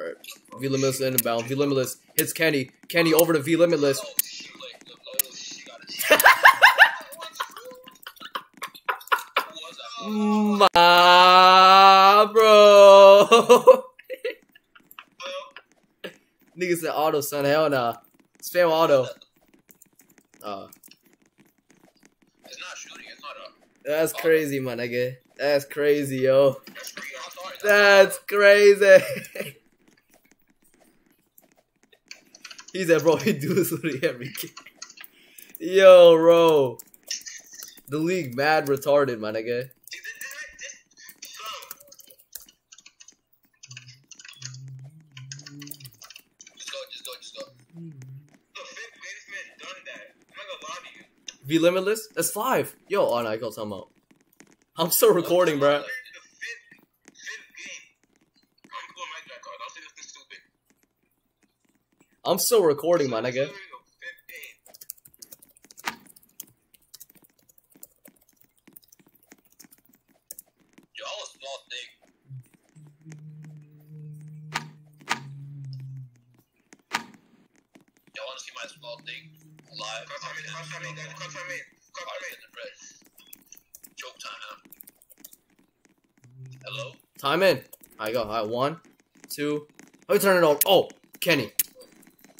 Alright. V Limitless in inbound. V Limitless hits Kenny. Kenny over to V Limitless. Ma, bro. Nigga said auto, son. Hell nah. Spam auto. Uh, It's not shooting, it's not a. that's crazy, my nigga. That's crazy, yo. That's free, I'm sorry. That's crazy. he said, bro, he do this literally every game. Yo, bro. The league mad retarded, my nigga. V Limitless? That's five. Yo, oh, no, I got talking about. I'm still recording, bro. The fifth, fifth game. I'm pulling my jack card. Don't say this is stupid. I'm still recording, my nigga. Fifth game. Yo, I was small thing. Y'all wanna see my small thing live? Come time in, come time in, guys. Come time in. Come time in. Red. Joke time now. Hello? Time in. I go. All right, one, two. Let me turn it on. Oh, Kenny.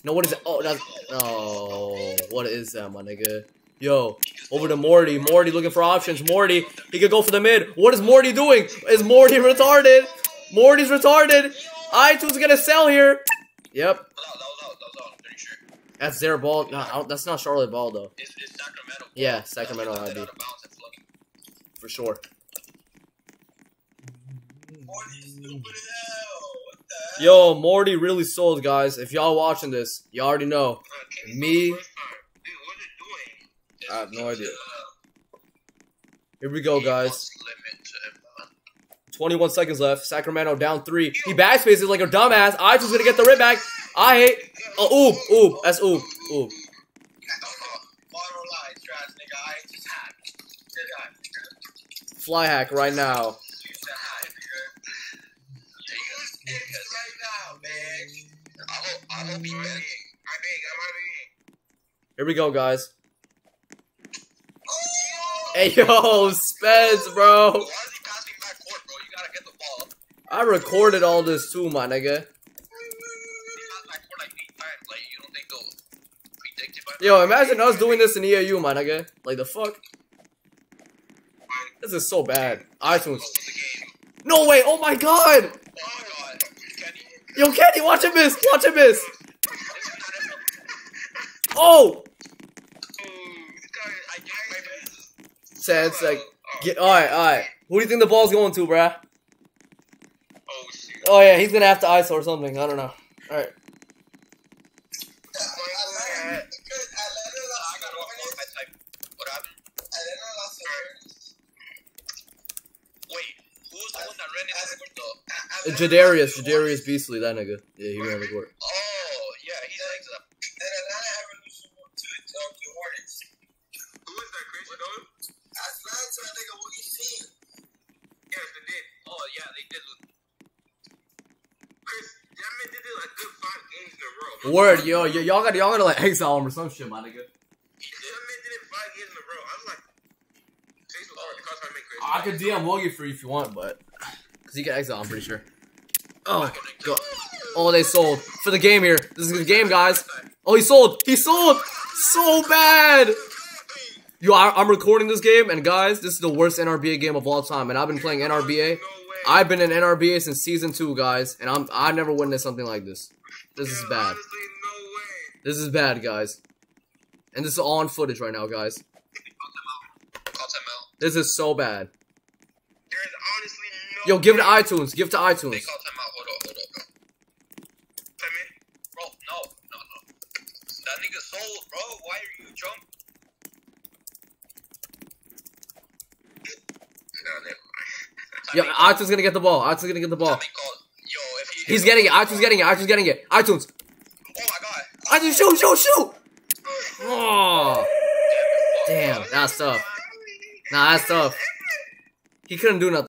No, what is it? Oh, that's. Oh, what is that, my nigga? Yo, over to Morty. Morty looking for options. Morty, he could go for the mid. What is Morty doing? Is Morty retarded? Morty's retarded. iTunes gonna sell here. Yep, that's their ball. No, that's not Charlotte ball though, It's, it's Sacramento. Yeah, Sacramento That's IB. out of bounds and flooding. for sure. Yo, Morty really sold, guys. If y'all watching this, you already know. Okay, Me- first time. Dude, what is doing? I have no idea. uh, Here we go, guys. wants limit to inbound. 21 seconds left. Sacramento down three. He backspaces like a dumbass. iTunes gonna get the rip back. I hate. Oh, ooh, ooh. That's ooh, ooh. Bottom line, trash nigga. I just had. Just had, nigga. Fly hack right now. Use the hat, nigga. Use it right now, man. I hope, I hope he beg. I beg, I'm begging. Here we go, guys. Oh! Hey, yo, Spez, bro. Why is he passing back court, bro? You gotta get the ball. I recorded all this too, my nigga. He passed back court like eight times. Like, you don't think they'll predict it by now? Yo, imagine us doing this in EAU, my nigga. Like, the fuck? This is so bad. iTunes. Close to the game. No way. Oh my god. Oh my god. Kenny. Yo, Kenny, watch him miss. Watch him miss. This is not it. Oh. Ooh, this guy, get my business. Sad sec. Get, all right, all right. Who do you think the ball's going to, bruh? Oh, shit. Oh yeah, he's gonna have to ISO or something. I don't know. All right. What happened? Wait, who's the one that ran into the court though? Uh, Jadarius, Jadarius Beasley, that nigga. Yeah, he ran the court. Oh, yeah, he's like the. Who is that, Chris? Yes, they did. Oh, yeah, they did lose. Chris, that man did it like good five games in a row. Word, yo, y- y'all got y'all gotta like exile him or some shit, my nigga. He did. That man did it five games in a row. I'm like, Chase to cause my man Chris. I could DM Woogie for you if you want, but because he can exile, I'm pretty sure. Oh, go. Oh, they sold for the game here. This is the game, guys. Oh, he sold. He sold so bad. Yo, I, I'm recording this game, and guys, this is the worst NRBA game of all time. And I've been playing NRBA. I've been in NRBA since season two, guys, and I'm I've never witnessed something like this. This is bad. This is bad, guys. And this is all on footage right now, guys. Call time out. This is so bad. There is honestly no Yo, give it to iTunes. Give it to They iTunes. call time out. Hold up, hold up. Time in. Bro, no, no, no. That nigga sold, bro. Why are you drunk? No, never. Yo, iTunes gonna get the ball. iTunes gonna get the ball. time in called. Yo, if he He's getting it. iTunes getting it. iTunes getting it. iTunes. Oh my god. iTunes, shoot, shoot, shoot. Oh, damn, that's tough. Nah, that's tough. He couldn't do nothing.